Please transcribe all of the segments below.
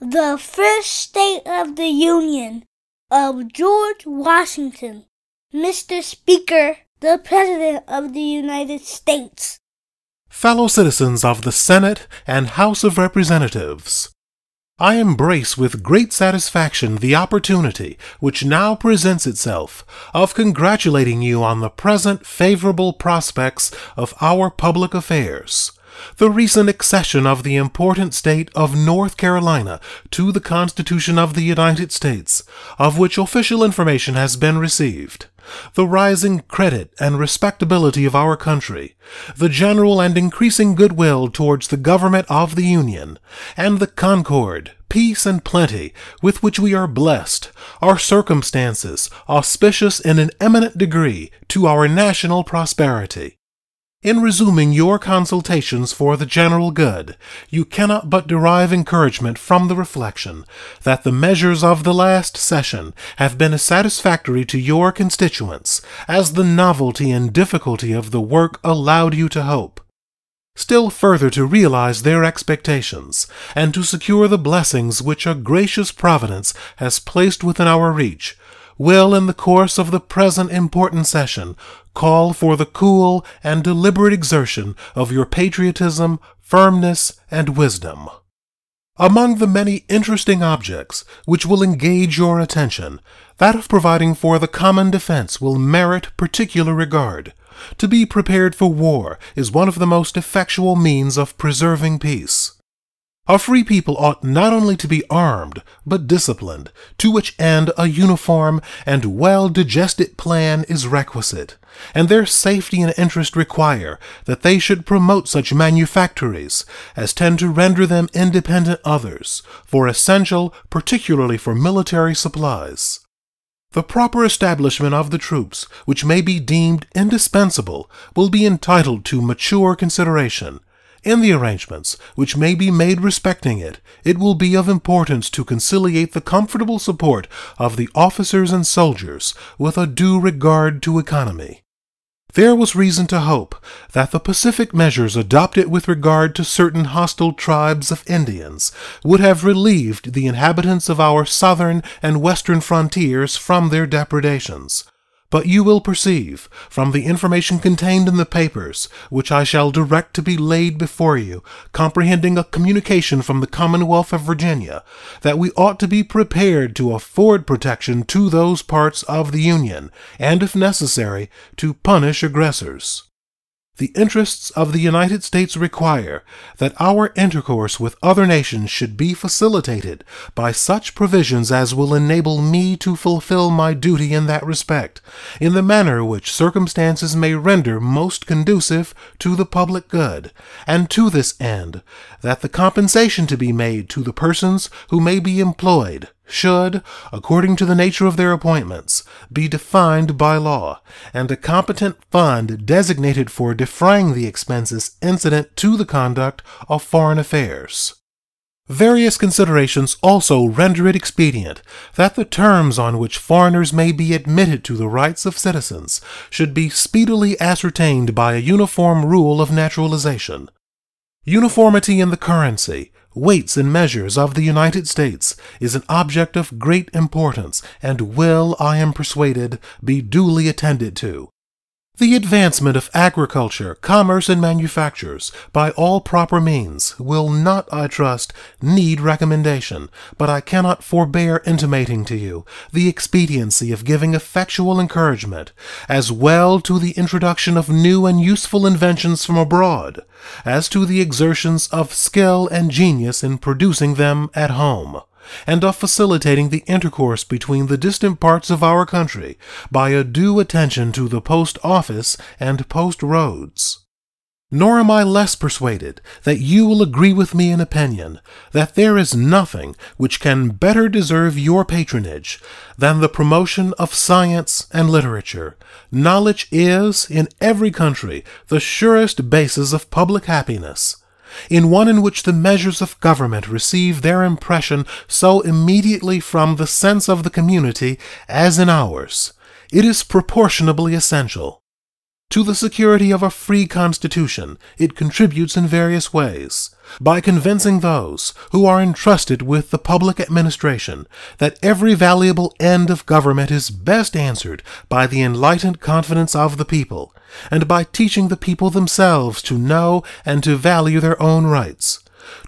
the first State of the Union of George Washington, Mr. Speaker, the President of the United States. Fellow citizens of the Senate and House of Representatives, I embrace with great satisfaction the opportunity which now presents itself of congratulating you on the present favorable prospects of our public affairs. The recent accession of the important state of North Carolina to the Constitution of the United States, of which official information has been received, the rising credit and respectability of our country, the general and increasing goodwill towards the government of the Union, and the concord, peace, and plenty with which we are blessed, are circumstances auspicious in an eminent degree to our national prosperity. In resuming your consultations for the general good, you cannot but derive encouragement from the reflection that the measures of the last session have been as satisfactory to your constituents as the novelty and difficulty of the work allowed you to hope. Still further to realize their expectations, and to secure the blessings which a gracious providence has placed within our reach, will, in the course of the present important session, call for the cool and deliberate exertion of your patriotism, firmness, and wisdom. Among the many interesting objects which will engage your attention, that of providing for the common defense will merit particular regard. To be prepared for war is one of the most effectual means of preserving peace. A free people ought not only to be armed, but disciplined, to which end a uniform and well digested plan is requisite, and their safety and interest require that they should promote such manufactories as tend to render them independent others, for essential, particularly for military supplies. The proper establishment of the troops, which may be deemed indispensable, will be entitled to mature consideration in the arrangements which may be made respecting it, it will be of importance to conciliate the comfortable support of the officers and soldiers with a due regard to economy. There was reason to hope that the pacific measures adopted with regard to certain hostile tribes of Indians would have relieved the inhabitants of our southern and western frontiers from their depredations, but you will perceive, from the information contained in the papers, which I shall direct to be laid before you, comprehending a communication from the Commonwealth of Virginia, that we ought to be prepared to afford protection to those parts of the Union, and, if necessary, to punish aggressors. The interests of the United States require that our intercourse with other nations should be facilitated by such provisions as will enable me to fulfill my duty in that respect, in the manner which circumstances may render most conducive to the public good, and to this end, that the compensation to be made to the persons who may be employed should, according to the nature of their appointments, be defined by law, and a competent fund designated for defraying the expenses incident to the conduct of foreign affairs. Various considerations also render it expedient that the terms on which foreigners may be admitted to the rights of citizens should be speedily ascertained by a uniform rule of naturalization. Uniformity in the currency, weights and measures of the United States is an object of great importance and will, I am persuaded, be duly attended to. The advancement of agriculture, commerce, and manufactures by all proper means will not, I trust, need recommendation, but I cannot forbear intimating to you the expediency of giving effectual encouragement, as well to the introduction of new and useful inventions from abroad, as to the exertions of skill and genius in producing them at home and of facilitating the intercourse between the distant parts of our country by a due attention to the post office and post roads. Nor am I less persuaded that you will agree with me in opinion that there is nothing which can better deserve your patronage than the promotion of science and literature. Knowledge is, in every country, the surest basis of public happiness in one in which the measures of government receive their impression so immediately from the sense of the community as in ours, it is proportionably essential. To the security of a free constitution, it contributes in various ways. By convincing those who are entrusted with the public administration that every valuable end of government is best answered by the enlightened confidence of the people, and by teaching the people themselves to know and to value their own rights,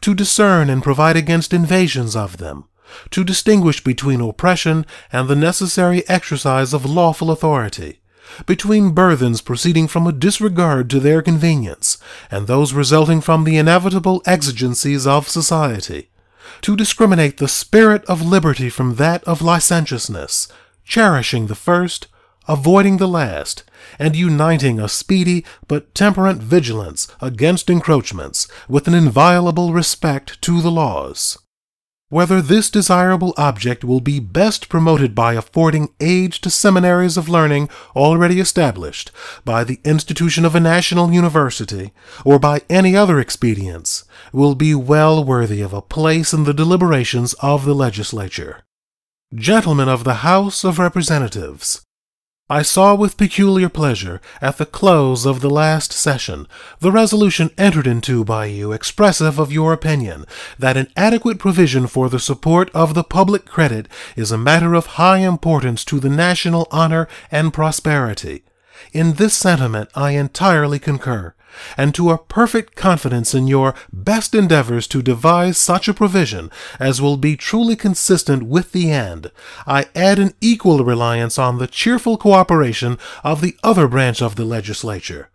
to discern and provide against invasions of them, to distinguish between oppression and the necessary exercise of lawful authority between burthens proceeding from a disregard to their convenience and those resulting from the inevitable exigencies of society, to discriminate the spirit of liberty from that of licentiousness, cherishing the first, avoiding the last, and uniting a speedy but temperate vigilance against encroachments with an inviolable respect to the laws. Whether this desirable object will be best promoted by affording aid to seminaries of learning already established, by the institution of a national university, or by any other expedients, will be well worthy of a place in the deliberations of the legislature. Gentlemen of the House of Representatives, I saw with peculiar pleasure, at the close of the last session, the resolution entered into by you expressive of your opinion that an adequate provision for the support of the public credit is a matter of high importance to the national honor and prosperity. In this sentiment I entirely concur, and to a perfect confidence in your best endeavors to devise such a provision as will be truly consistent with the end, I add an equal reliance on the cheerful cooperation of the other branch of the legislature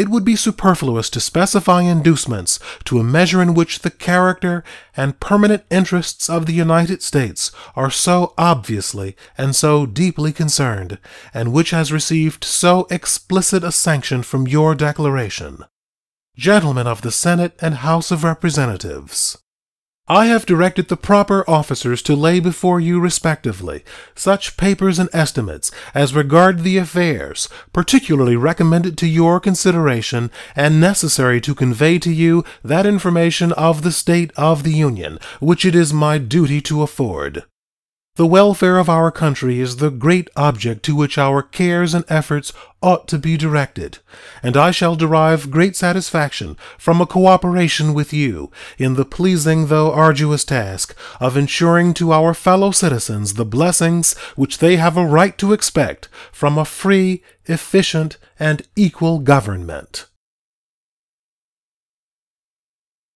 it would be superfluous to specify inducements to a measure in which the character and permanent interests of the United States are so obviously and so deeply concerned, and which has received so explicit a sanction from your declaration. Gentlemen of the Senate and House of Representatives, I have directed the proper officers to lay before you respectively such papers and estimates as regard the affairs particularly recommended to your consideration and necessary to convey to you that information of the state of the Union which it is my duty to afford. The welfare of our country is the great object to which our cares and efforts ought to be directed, and I shall derive great satisfaction from a cooperation with you in the pleasing though arduous task of ensuring to our fellow citizens the blessings which they have a right to expect from a free, efficient, and equal government.